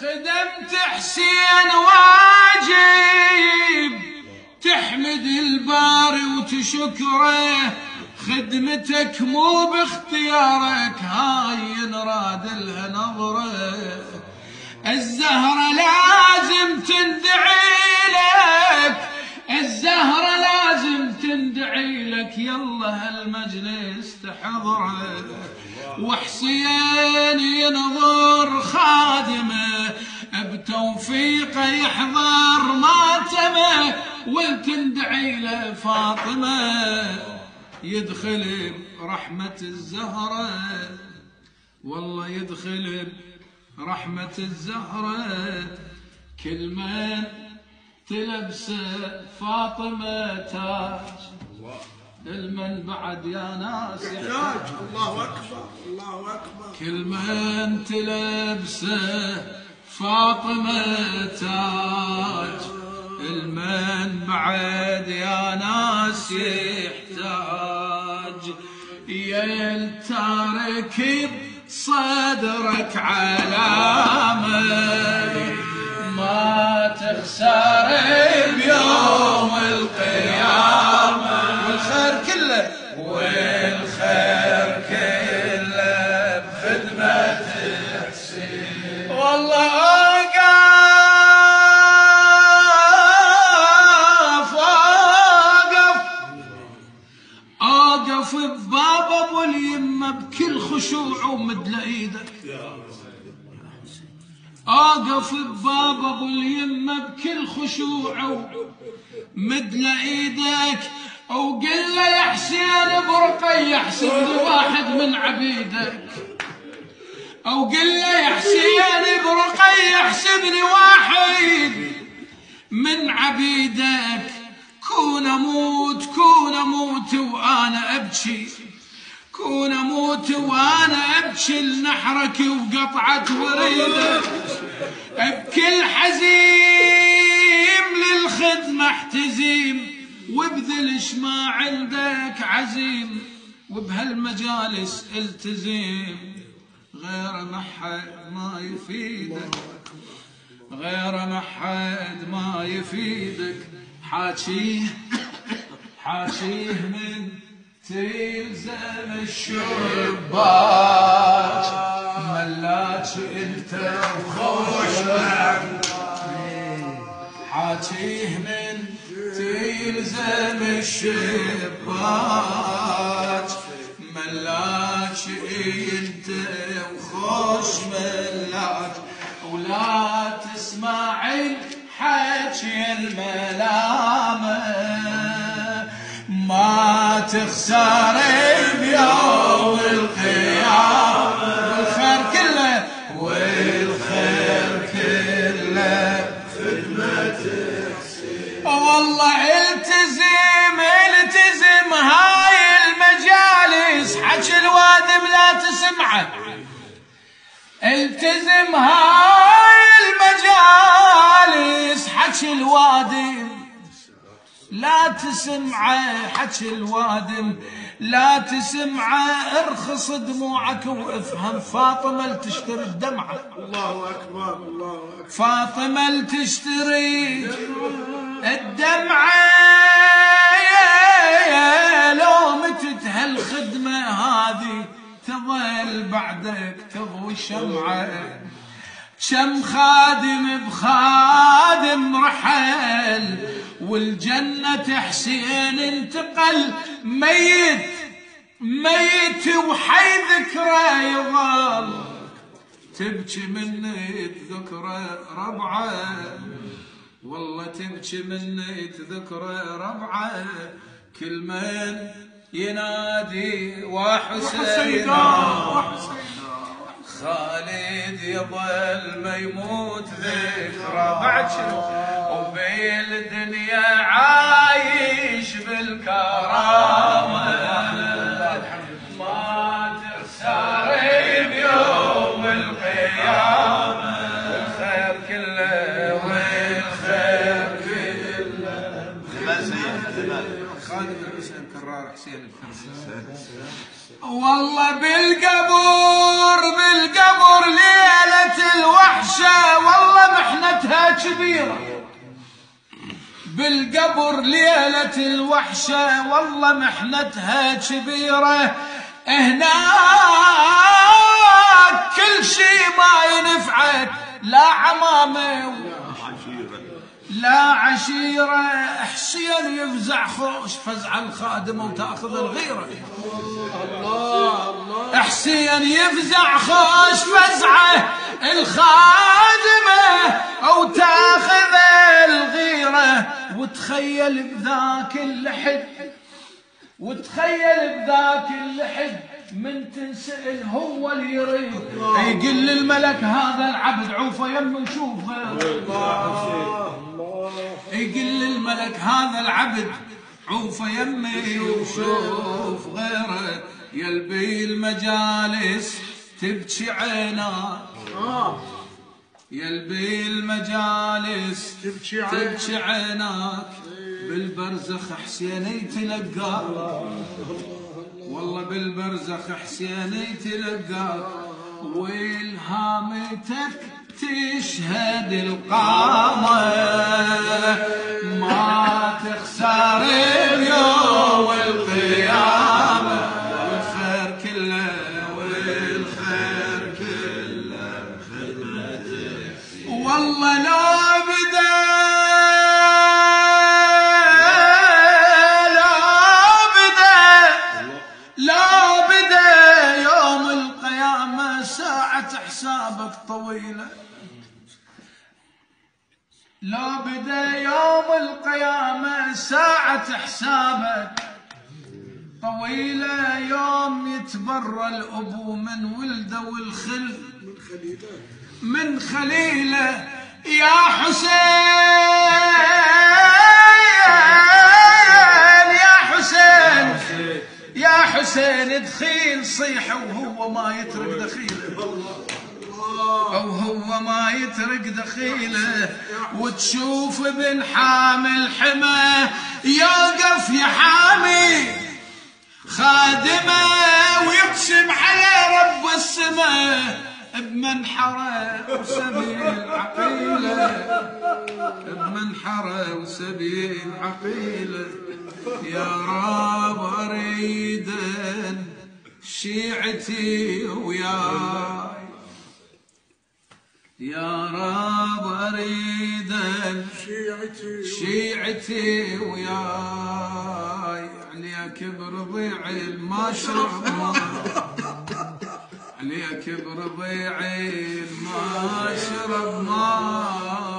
خدمت حسين واجب تحمد الباري وتشكره خدمتك مو باختيارك هاي ينراد لها نظرة. الزهرة لازم تندعي لك الزهرة لازم تندعي لك يلا هالمجلس تحضره. وحسين ينظر خادمه بتوفيقه يحضر ماتمه وتندعي له فاطمه يدخل برحمة الزهرة. والله يدخل برحمة الزهرة. كل من تلبسه فاطمة تاج. المن بعد يا ناس تاج. الله أكبر. الله أكبر. كل من تلبسه فاطمة تاج. المن بعد يا ناس يحتاج. يا التارك صدرك خشوع ومد إيدك اوقف بباب أبو اليمة بكل خشوع ومد إيدك وقل له يا حسين برقي لي واحد من عبيدك. أو قل له يا حسين برقي يحسب لي واحد من عبيدك. كون أموت كون أموت وأنا أبكي. كون أموت وأنا ابكي لنحرك وقطعة وريدك بكل حزيم للخدمة احتزيم وبذلش ما عندك عزيم وبهالمجالس التزم غير ما حد ما يفيدك غير ما حد ما يفيدك. حاكيه حاكيه من تلزم الشباك ملاك إنت وخوش حاكيه من تلزم الشباك ملاك إنت وخوش ملاك ولا تسمع الحكي الملامه ما تخسر بيوم القيامة. والخير كله. والخير كله. والله التزم التزم. هاي المجالس. حكي الوادم لا تسمعه التزم هاي المجالس. حكي الوادم. لا تسمعه حكي الوادم لا تسمعه ارخص دموعك وافهم فاطمة لتشتري الدمعة. الله أكبر الله أكبر. فاطمة لتشتري الدمعة. لو متت هالخدمة هذه تظل بعدك تضوي شمعة. كم خادم بخادم والجنة حسين انتقل ميت ميت وحي ذكره يظل. تبكي من ذكرى ربعة والله تبكي من تذكره ربعة. كل من ينادي وحسين خالد يظل ما يموت ذكرى. بعد وبالدنيا حسين والله بالقبور بالقبر ليلة الوحشة. شبيرة بالقبر ليلة الوحشة. والله محنتها كبيرة. هناك كل شي ما ينفعك. لا عمامة لا عشيرة حسين يفزع خوش فزع الخادمة وتأخذ الغيرة. حسين يفزع خوش فزعه الخادمة أو تاخذ الغيرة. وتخيل بذاك اللحد وتخيل بذاك اللحد من تنسأل هو اللي يريد. يقول للملك هذا العبد عوفه يم شوفه يقول للملك هذا العبد عوفه يمي وشوف غيره. يلبي المجالس تبكي عيناك. يلبي المجالس تبكي عيناك. بالبرزخ حسيني تلقاك. والله بالبرزخ حسيني تلقاك وإلهامتك تشهد القامة. طويلة لا بدا يوم القيامة ساعة حسابك. طويلة يوم يتبرى الأبو من ولده والخل. من خليله يا حسين. يا حسين. يا حسين دخيل صيحة وهو ما يترك دخيله. ما يترك دخيله وتشوف ابن حامل حمى يوقف يحامي خادمه ويقسم على رب السماء بمنحرة وسبيل عقيلة بمنحرة وسبيل عقيلة. يا رب أريد شيعتي وياي يا رب أريد شيعتي شيعتي وياي عليك برضيعي ما اشرب ماي عليك برضيعي ما اشرب ماي